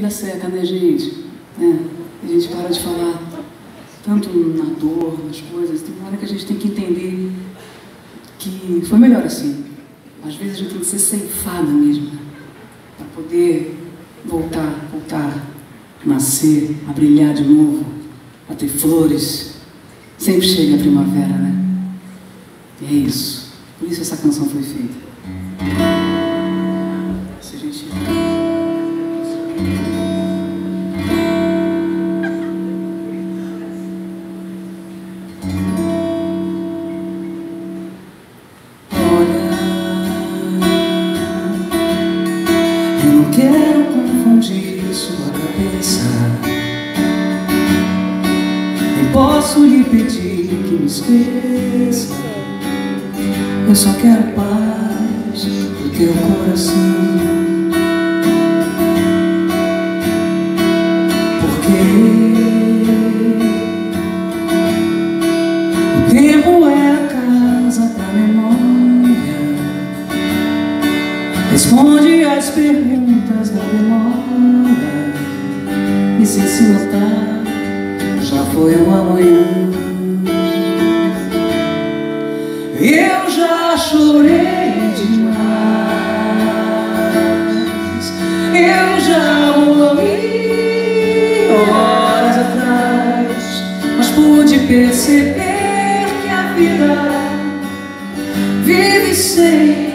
vida seca, né, gente? É, a gente para de falar tanto na dor, nas coisas. Tem uma hora que a gente tem que entender que foi melhor assim. Às vezes a gente tem que ser ceifada mesmo, né? para poder voltar, voltar, nascer, a brilhar de novo, a ter flores. Sempre chega a primavera, né? E é isso. Por isso essa canção foi feita. Olha, eu não quero confundir sua cabeça. Nem posso lhe pedir que me esqueça. Eu só quero paz do teu coração. Responde às perguntas da memória. E sem se notar, já foi o amanhã. Eu já chorei demais. Eu já morri horas atrás, mas pude perceber que a vida vive sem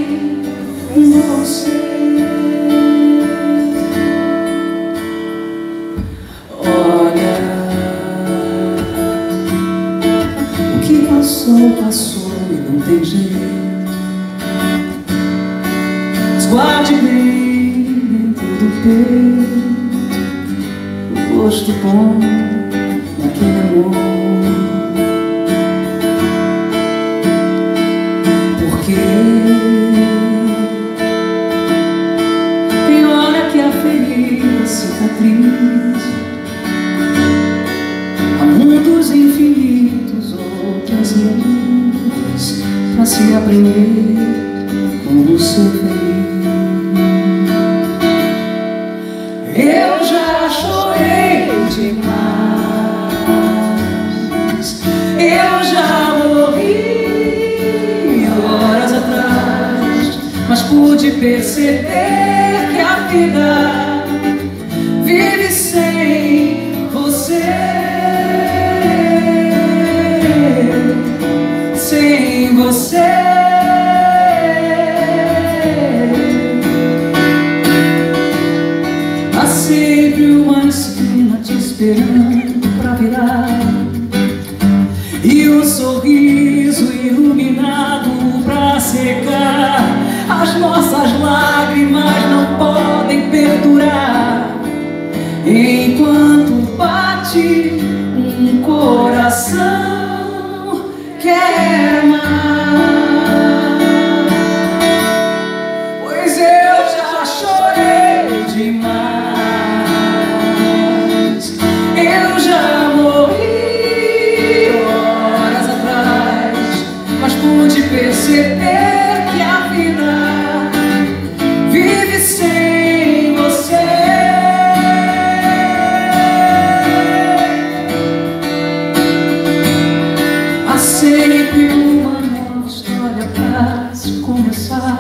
passou, passou e não tem jeito. Guarde bem dentro do peito o gosto bom daquele amor. Infinitos, outras lindas Pra se aprender como ser feliz Eu já chorei demais Eu já morri horas atrás Mas pude perceber que a vida vive sem e um sorriso iluminado pra secar. As nossas lágrimas não podem perdurar enquanto bate pude perceber que a vida vive sem você. Há sempre uma nova história pra se começar.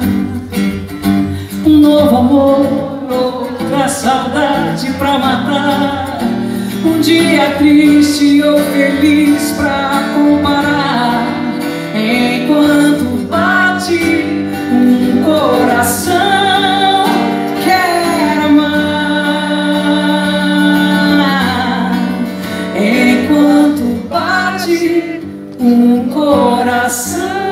Um novo amor, outra saudade pra matar. Um dia triste ou feliz um coração.